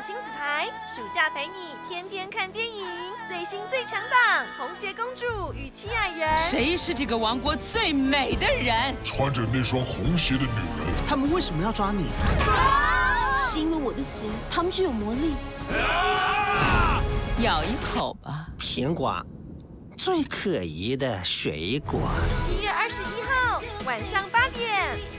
亲子台，暑假陪你天天看电影，最新最强档《红鞋公主与七矮人》。谁是这个王国最美的人？穿着那双红鞋的女人。他们为什么要抓你？是因为我的鞋，他们具有魔力。咬一口吧，苹果，最可疑的水果。七月二十一号晚上八点。